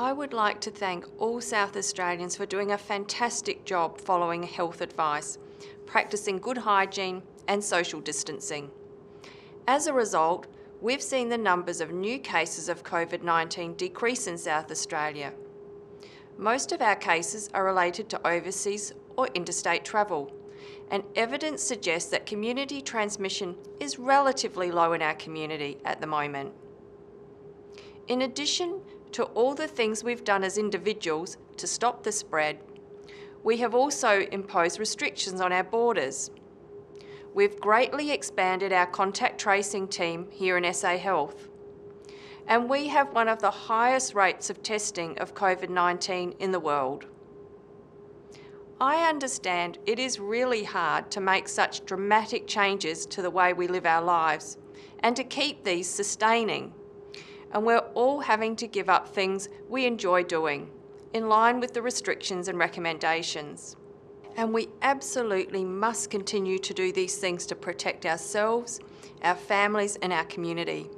I would like to thank all South Australians for doing a fantastic job following health advice, practicing good hygiene and social distancing. As a result, we've seen the numbers of new cases of COVID-19 decrease in South Australia. Most of our cases are related to overseas or interstate travel, and evidence suggests that community transmission is relatively low in our community at the moment. In addition to all the things we've done as individuals to stop the spread, we have also imposed restrictions on our borders. We've greatly expanded our contact tracing team here in SA Health. And we have one of the highest rates of testing of COVID-19 in the world. I understand it is really hard to make such dramatic changes to the way we live our lives and to keep these sustaining and we're all having to give up things we enjoy doing, in line with the restrictions and recommendations. And we absolutely must continue to do these things to protect ourselves, our families and our community.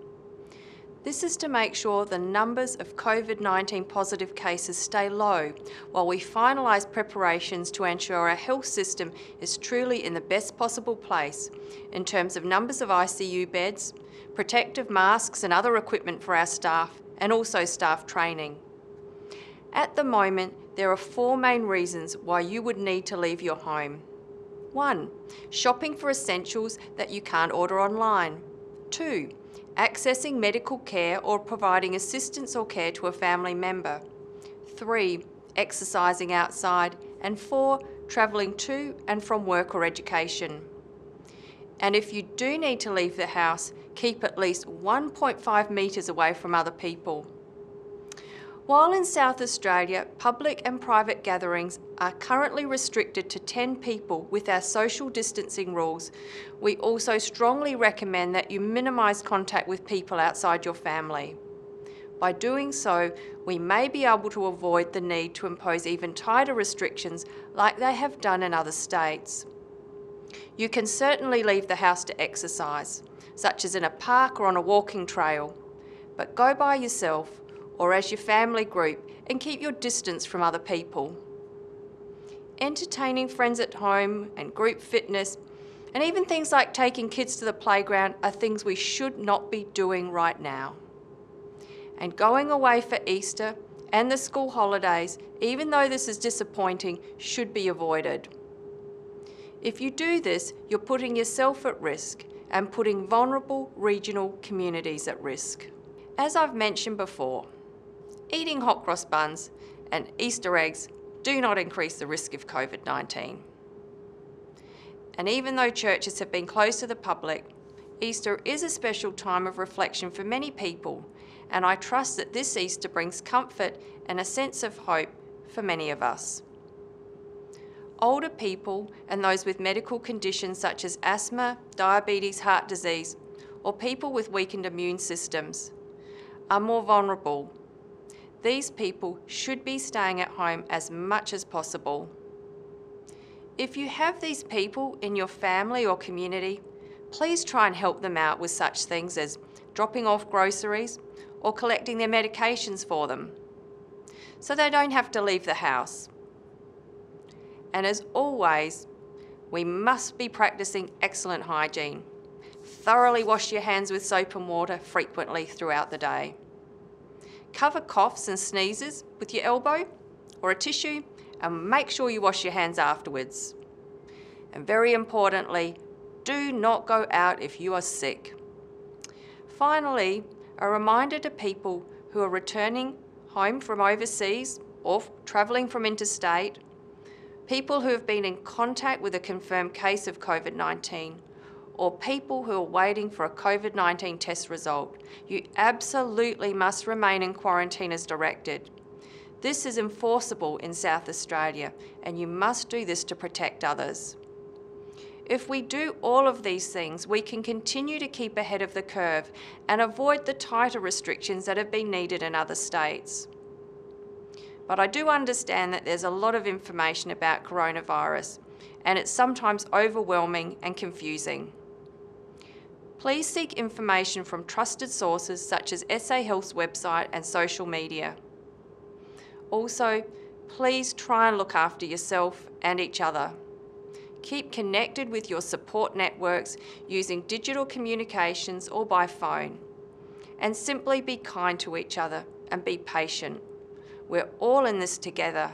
This is to make sure the numbers of COVID-19 positive cases stay low while we finalise preparations to ensure our health system is truly in the best possible place in terms of numbers of ICU beds, protective masks and other equipment for our staff, and also staff training. At the moment, there are four main reasons why you would need to leave your home. One, shopping for essentials that you can't order online. Two, accessing medical care or providing assistance or care to a family member. Three, exercising outside. And four, travelling to and from work or education. And if you do need to leave the house, keep at least 1.5 metres away from other people. While in South Australia, public and private gatherings are currently restricted to 10 people with our social distancing rules, we also strongly recommend that you minimise contact with people outside your family. By doing so, we may be able to avoid the need to impose even tighter restrictions like they have done in other states. You can certainly leave the house to exercise, such as in a park or on a walking trail, but go by yourself or as your family group and keep your distance from other people. Entertaining friends at home and group fitness and even things like taking kids to the playground are things we should not be doing right now. And going away for Easter and the school holidays, even though this is disappointing, should be avoided. If you do this, you're putting yourself at risk and putting vulnerable regional communities at risk. As I've mentioned before, eating hot cross buns and Easter eggs do not increase the risk of COVID-19. And even though churches have been closed to the public, Easter is a special time of reflection for many people, and I trust that this Easter brings comfort and a sense of hope for many of us older people and those with medical conditions such as asthma, diabetes, heart disease, or people with weakened immune systems are more vulnerable. These people should be staying at home as much as possible. If you have these people in your family or community, please try and help them out with such things as dropping off groceries or collecting their medications for them so they don't have to leave the house. And as always, we must be practicing excellent hygiene. Thoroughly wash your hands with soap and water frequently throughout the day. Cover coughs and sneezes with your elbow or a tissue and make sure you wash your hands afterwards. And very importantly, do not go out if you are sick. Finally, a reminder to people who are returning home from overseas or travelling from interstate people who have been in contact with a confirmed case of COVID-19 or people who are waiting for a COVID-19 test result, you absolutely must remain in quarantine as directed. This is enforceable in South Australia and you must do this to protect others. If we do all of these things, we can continue to keep ahead of the curve and avoid the tighter restrictions that have been needed in other states. But I do understand that there's a lot of information about coronavirus and it's sometimes overwhelming and confusing. Please seek information from trusted sources such as SA Health's website and social media. Also, please try and look after yourself and each other. Keep connected with your support networks using digital communications or by phone. And simply be kind to each other and be patient. We're all in this together.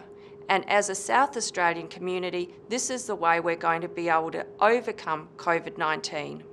And as a South Australian community, this is the way we're going to be able to overcome COVID 19.